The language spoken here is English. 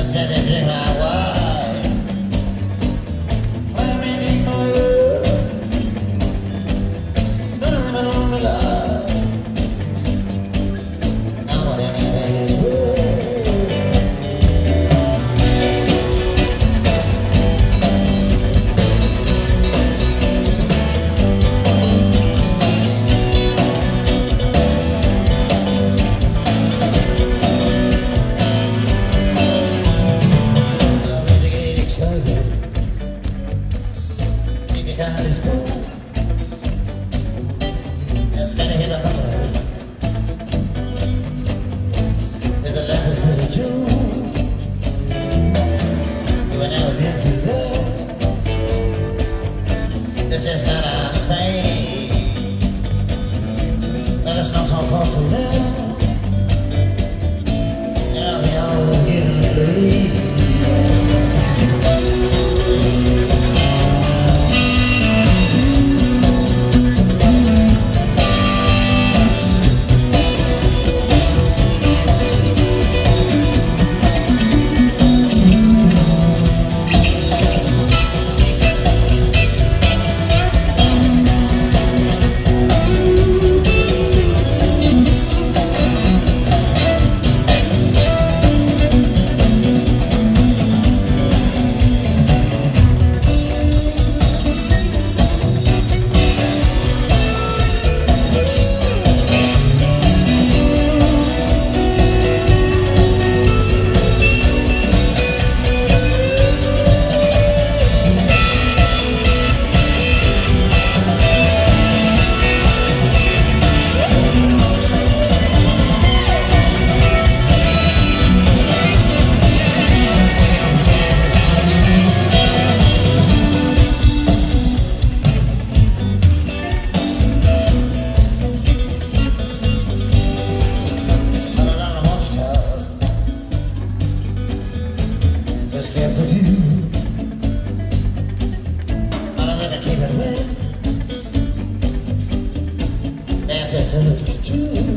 just let it in my. this is not a pain. That is not how fast live. deserves to